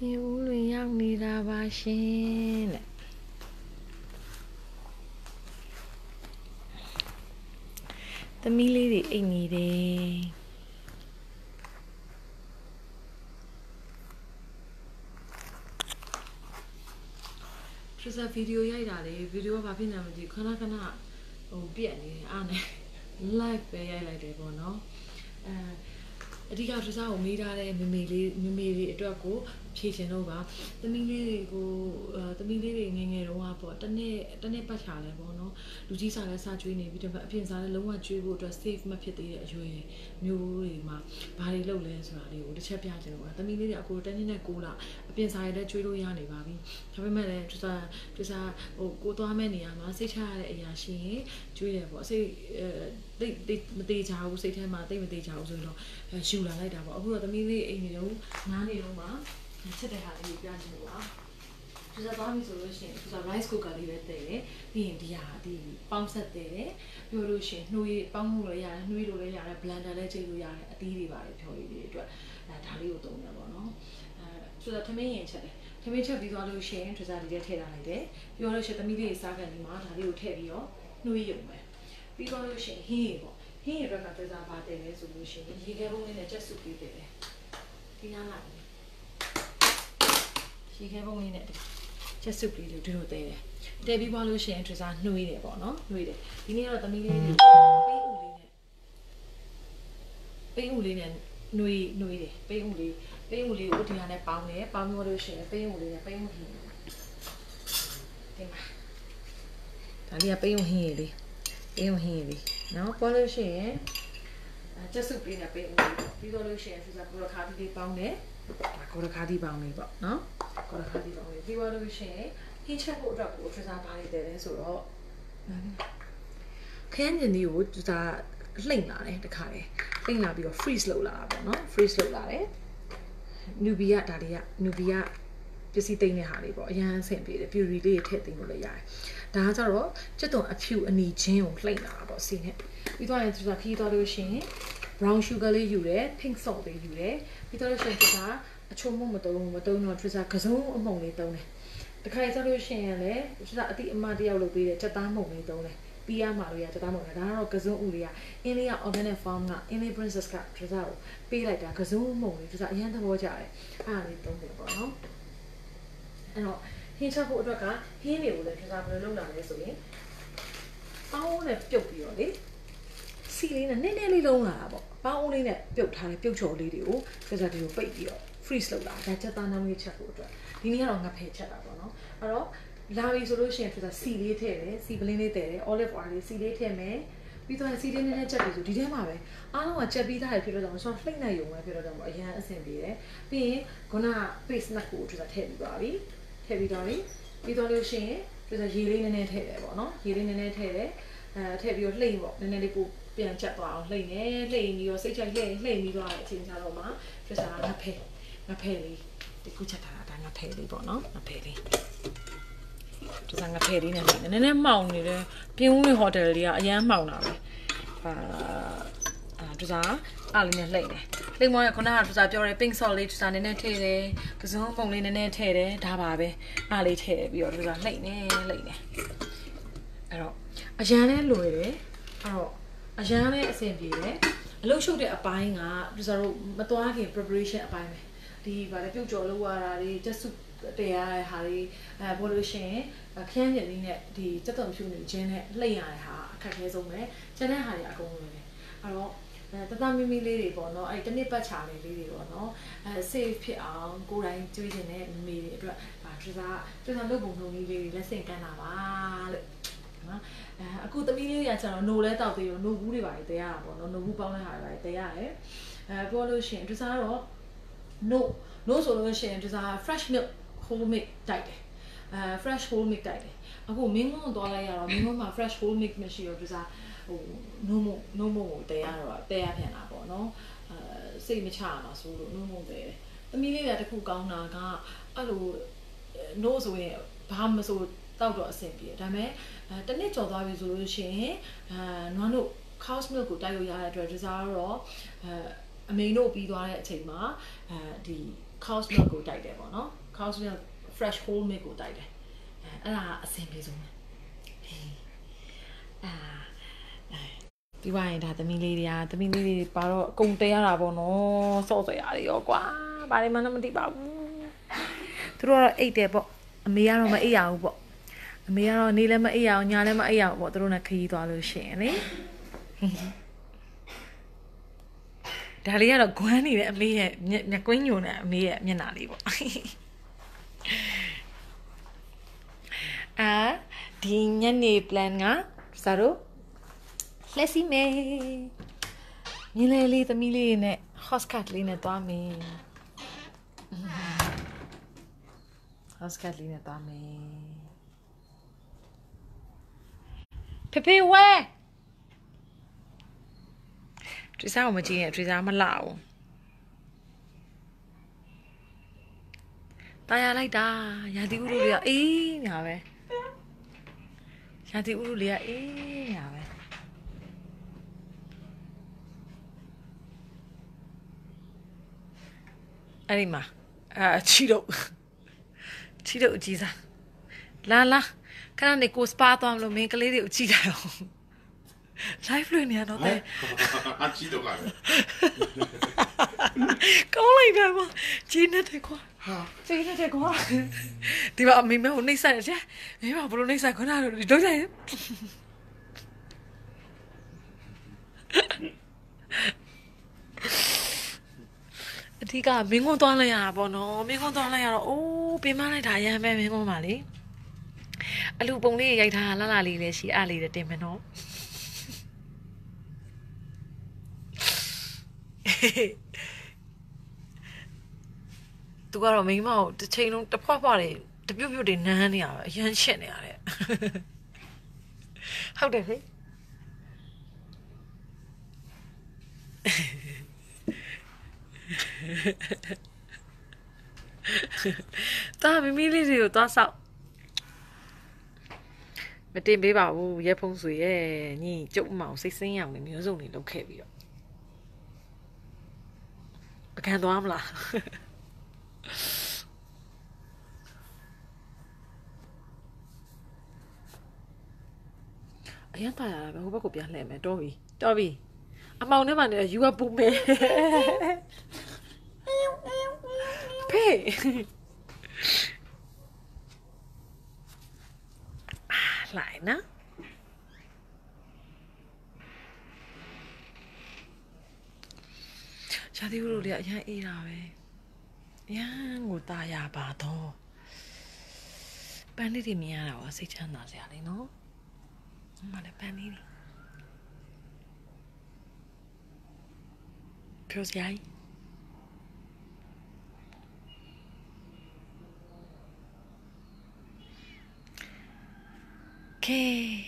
ပြင်ဦးလွင်ရောက်နေတာပါရှင်တဲ့သမီးလေးတွေအိတ်နေတယ်ထရစာဗီဒီယိုရိုက်တာလေဗီဒီယိုကဘာဖြစ်နေမှမသိဘူးခဏခဏဟိုပြက်နေတယ်အားနဲ့ live ပဲရိုက်လိုက်တယ်ပေါ့နော်အဲအဓိကထရစာကိုမေးထားတဲ့မမေလေးမမေလေးအတွက်ကို ဖြည့်ချင်တော့ပါသမီးလေးတွေကိုအဲသမီးလေးတွေငယ်ငယ်တုန်းကပေါ့တစ်နေ့တစ်နေ့ပတ်ချာလဲပေါ့နော်လူကြီးစားလဲစားကျွေးနေပြီးတော့အပြင်စားလဲလုံးဝကျွေးဖို့အတွက် safe မဖြစ်သေးတဲ့အရွယ်မျိုးတွေမှာဘာတွေလုပ်လဲဆိုတာလေးကိုတစ်ချက်ပြချင်တော့ပါသမီးလေးတွေအကိုတနေ့နဲ့ကိုလာအပြင်စားရတဲ့ကျွေးလို့ရနေပါပြီဒါပေမဲ့လည်းသူစားသူစားဟိုကိုသွားမဲ့နေရာမှာစိတ်ချရတဲ့အရာရှိရင်ကျွေးတယ်ပေါ့စိတ်အဲတိတ်တိတ်မသေးချဘူးစိတ်ထဲမှာတိတ်မသေးချဘူးဆိုတော့ယူလာလိုက်တာပေါ့အခုတော့သမီးလေးအိမ်နေတော့နားနေတော့မှ ချက်တဲ့ဟာလေးကိုပြချင်လို့ပါသူစားသွားပြီဆိုလို့ရှိရင်သူစား rice cooker လေးပဲတည်တယ်ပြီးရင်ဒီဟာဒီပေါင်းဆက်တည်တယ်ပြောလို့ရှိရင်နှွေးပေါင်းလို့လည်းရတယ်နှွေးလို့လည်းရတယ် blender လည်းချိန်လို့ရတယ်အသီးတွေပါတယ်ဖြော်ရည်တွေအတွက်အဲဒါလေးကိုသုံးတယ်ပေါ့နော်အဲသူစားထမင်းရင်ချက်တယ်ထမင်းချက်ပြီးသွားလို့ရှိရင်သူစားဒီထဲထည့်ထားလိုက်တယ်ပြောလို့ရှိရင်သမီးလေးစားကန်ဒီမှာဒါလေးကိုထည့်ပြီးတော့နှွေးရုံပဲပြီးသွားလို့ရှိရင်ဟင်းရည်ပေါ့ဟင်းရည်ဘက်ကသူစားပါတယ်လဲဆိုလို့ရှိရင်ရေခဲပုံးလေးနဲ့ချက်စုပ်ပြီးတယ်ဒီနားလာ ရေခဲပုံးလေးနဲ့ချက်စုပ်လေးလို့ဒီလိုတဲတယ်တဲပြီးသွားလို့ရှိရင်သူစားနှွေးတယ်ပေါ့နော်နှွေးတယ်ဒီနေ့တော့သမီးလေးတွေပေးဦးလေးနဲ့ပေးဦးလေးနဲ့နှွေးနှွေးတယ်ပေးဦးလေးပေးဦးလေးကိုဒီဟာနဲ့ပေါင်းတယ်ပေါင်းလို့ရှိရင်ပေးဦးလေးနဲ့ပေးဦးဟင်းဒီမှာဒါလေးကပေးဦးဟင်းရည်လေးပေးဦးဟင်းရည်လေးနော်ပေါ်လို့ရှိရင်ချက်စုပ်ပေးနေပေးဦးလေးပြီးတော့လို့ရှိရင်သူစားကိုရခါတီးလေးပေါင်းတယ်ဒါ ကိုရခါတီးပေါင်းလေးပေါ့နော်ကိုရခါတီးပေါင်းလေးပြီးတော့လို့ရှိရင်ဟင်းချက်ဖို့အတွက်ကိုထစားပါနေတယ်လဲဆိုတော့ခရမ်းကျင်လေးကိုသူစားလှိမ့်လာတယ်တခါလေလှိမ့်လာပြီးတော့ freeze လုပ်လာတာပေါ့နော် freeze လုပ်လာတယ်နူဘီယာဒါတွေကနူဘီယာပစ္စည်းသိမ်းတဲ့ဟာလေးပေါ့အရန်ဆင်ပြေတယ် puree လေးထည့်သိမ်းလို့လည်းရတယ်ဒါကကြတော့ကျွတ်တုံအဖြူအနီချင်းကိုလှိမ့်လာတာပေါ့စီနဲ့ပြီးတော့ရင်သူကခီးသွားလို့ရှိရင် brown sugar လေးယူတယ် pink salt လေးယူတယ်ပြီးတော့လို့ရှိရင်သူကအချုံမှုမတုံးမတုံးတော့သူကကစုံအမှုန်လေးတုံးတယ်တခါကျလို့ရှိရင်လည်းသူကအတိအမတယောက်လုပ်ပေးတဲ့ချက်သားမှုန်လေးတုံးတယ်ပြီးရမှာလို့ရချက်သားမှုန်လေးဒါကတော့ကစုံဦးလေးကအင်းလေးက organic farm ကအင်းလေး princess ကသူကကိုပေးလိုက်တာကစုံမှုန်လေးသူကအရန်သဘောကျတယ်အားလေးတုံးတယ်ပေါ့နော်အဲ့တော့ဟင်းချက်ဖို့အတွက်ကဟင်းတွေကိုလည်းသူကဘယ်လိုလုပ်လာလဲဆိုရင်ပေါင်းနဲ့ပြုတ်ပြီးတော့လေ စီလေးနဲ့နည်းနည်းလေးလုံးလာတာပေါ့ပေါင်းလေးနဲ့ပြုတ်ထားတဲ့ပြုတ်ချော်လေးတွေကိုကျစားဒီကိုပိတ်ပြီးတော့ freeze လုပ်လာဒါချက်သားနှောင်းလေးချက်ဖို့အတွက်ဒီနေ့ကတော့ငါဖယ်ချက်တာပေါ့နော်အဲ့တော့လာပြီဆိုလို့ရှိရင်သူကစီလေးထည့်တယ်စီပလင်းလေးတည်တယ် olive oil လေးစီလေးထည့်မယ်ပြီးတော့စီလေးနည်းနည်းချက်ပြီးဆိုဒီထဲမှာပဲအားလုံးကချက်ပြီးသားရဖြစ်တော့ကျွန်တော်လှိမ့်နေရုံပဲဖြစ်တော့ကျွန်တော်အရန်အဆင်ပြေတယ်ပြီးရင်ခုန paste နှစ်ခုသူကထည့်ပြီးပါပြီထည့်ပြီးတော့ပြီပြီးတော့လို့ရှိရင်သူကရေလေးနည်းနည်းထည့်တယ်ပေါ့နော်ရေလေးနည်းနည်းထည့်တယ်အဲထည့်ပြီးတော့လှိမ့်ပေါ့နည်းနည်းလေးပို ပြန်ချက်သွားအောင်လှိမ့်နေလှိမ့်ပြီးတော့စိတ်ချိုက်လှိမ့်လှိမ့်ပြီးတော့အချိန်ကြာတော့မှဖက်စာငါဖဲငါဖဲလေးဒီခုချက်ထားတာဒါငါဖဲလေးပေါ့နော်ငါဖဲလေးဒီစားငါဖဲလေးနဲ့လှိမ့်နေနည်းနည်းမှောင်နေတယ်ပြင်းဦးလေးဟိုတယ်လေးကအရန်မှောင်တာပဲအာအာဒီစားအားလေးနဲ့လှိမ့်တယ်လိမ္မောရခုနကသူစားပြောတယ် pink salt လေးသူစားနည်းနည်းထည့်တယ်ကစုံပုံလေးနည်းနည်းထည့်တယ်ဒါပါပဲအားလေးထည့်ပြီးတော့သူစားလှိမ့်နေလှိမ့်နေအဲ့တော့အရန်လဲလွယ်တယ်အဲ့တော့ အရန်လည်းအဆင်ပြေတယ်အလုပ်ရှုပ်တဲ့အပိုင်းကသူစားတို့မသွားခင် preparation အပိုင်းပဲဒီဗာလေပြုတ်ကြော်လောက်ရတာတွေတက်စုတရားရတဲ့ဟာတွေအဲဘောလို့ရှိရင်ခရမ်းကျင်လေးနဲ့ဒီစက်တုံဖြူနေခြင်းနဲ့လှိမ့်ရတဲ့ဟာအခက်အခဲဆုံးပဲကျန်တဲ့ဟာတွေအကုန်လုံးပဲအဲ့တော့အဲတတမီမီလေးတွေပေါ့နော်အဲတနစ်ပတ်ချာလေးလေးတွေပေါ့နော်အဲ safe ဖြစ်အောင်ကိုယ်တိုင်ကြွေးခြင်းနဲ့မိတွေအတွက်ဒါသူစားသူစားလုပ်ပုံလုပ်နည်းလေးတွေလက်ဆင့်ကမ်းတာပါလို့ နော်အဲအခုသမီးလေးတွေကကျတော့ no လဲတောက်သေးရော no ဘူးတွေပါလေတဲရတာပေါ့နော် no ဘူးပေါင်းတဲ့ဟာတွေပါတဲရတယ်အဲပြောလို့ရှိရင်သူစားတော့ no no ဆိုလို့ရှိရင်သူစား fresh milk whole milk တိုက်တယ်အဲ fresh whole milk တိုက်တယ်အခုမင်းကုန်းသွားလိုက်ရတော့မင်းကုန်းမှာ fresh whole milk မရှိတော့သူစားဟို no mo no mo ကိုတဲရတော့တဲရပြန်တာပေါ့နော်အဲစိတ်မချရမှာဆိုလို့ no mo တဲတယ်သမီးလေးကတခုကောင်းတာကအဲ့လို no ဆိုရင်ဘာမဆို တောက်တော့အဆင်ပြေဒါပေမဲ့အဲတနစ်ကြော်သွားပြီဆိုလို့ရှိရင်အဲနွားတို့ cow milk ကိုတိုက်လို့ရတဲ့အတွက်ဒီစားတော့အဲအမိန်တို့ပြီးသွားတဲ့အချိန်မှာအဲဒီ cow's milk ကိုတိုက်တယ်ပေါ့နော် cow's milk fresh whole milk ကိုတိုက်တယ်အဲအဲ့ဒါအဆင်ပြေဆုံးပဲအာဒီဝိုင်းဒါသမီးလေးတွေကသမီးလေးတွေပါတော့အကုန်တဲရတာပေါ့နော်စော့စရာတွေရောကွာဘာတွေမှလည်းမသိပါဘူးသူတို့ကတော့အိတ်တယ်ပေါ့အမေကတော့မအိတ်ရဘူးပေါ့ အမေကတော့နေလည်းမအိတ်ရအောင်ညလည်းမအိတ်ရအောင်ပေါ့သူတို့နဲ့ခရီးသွားလို့ရှိရင်လေဒါလေးကတော့ဂွမ်းနေတဲ့အမေရဲ့မျက်ကွင်းညွန်တဲ့အမေရဲ့မျက်နှာလေးပေါ့အာဒီညနေ plan ကစားတော့လက်စီမေမြင်းလေးလေးသမီးလေးနဲ့ hot cut လေးနဲ့သွားမယ် hot cut လေးနဲ့သွားမယ် ဖေဖေဝဲထွေးစားကိုမကြည့်ရင်ထွေးစားမလှဘူးตายရလိုက်တာရာသီဥတုတွေကအေးညာပဲရာသီဥတုတွေကအေးညာပဲအဲ့ဒီမှာအာချီတော့ချီတော့အကြီးစားလာလာ ခဏနေကိုစပါသွားမလို့မင်းကလေးတွေကိုကြည့်တာတော့ live လွှင့်နေရတော့တဲ့အာကြည့်တော့ကလည်းကောင်းလိုက်ပါမဂျင်းနဲ့တကွာဟာဂျင်းနဲ့တကွာဒီမှာမိမကိုနှိမ့်ဆက်တယ်မင်းမဘလို့နှိမ့်ဆက်ခွန်းလာလို့ဒီတော့ဆိုင်အဓိကမင်းကွန်းသွားလိုက်ရတာပေါ့နော်မင်းကွန်းသွားလိုက်ရတော့အိုးပြင်မလိုက်တာရမ်းပဲမင်းကွန်းပါလေ အလူပုံလေးရိုက်ထားလာလာလေးလည်းရှိအားလေးလည်းတင်မယ်နော်သူကတော့မိန်းမကိုတစ်ချိန်လုံးတစ်ဖွားဖွားတွေတပြုတ်ပြုတ်တွေနမ်းနေရပဲအရန်ရှစ်နေရတယ်ဟုတ်တယ်ဖေတာမမီလေးတွေကိုသွားဆောက် မတင်ပေးပါဘူးရဲဖုံးဆွေရဲ့ညီကျုပ်မောင်စိတ်ဆင်းရအောင်လည်းမျိုးစုံတွေလုပ်ခဲ့ပြီးတော့ပကံသွားမလားအရင်တာရတာပဲဟိုဘက်ကိုပြန်လှည့်မယ်တော်ပြီတော်ပြီအမောင်ထဲမှာနေယူကပူမယ်ဖေးအာလိုက်နော် ရှားသီးဘူးတို့လည်းအရင်အေးတာပဲအရန်ကိုตาရပါတော့ပန်းလေးတွေမြင်ရတာကစိတ်ချမ်းသာစရာလေးနော်မလည်းပန်းလေးပြောစရာကြီးကဲ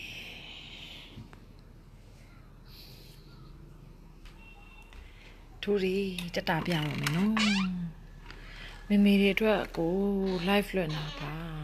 သူရီတက်တာပြတော့မယ်နော်မေမေတွေအတွက်ကို live လွှင့်တာပါ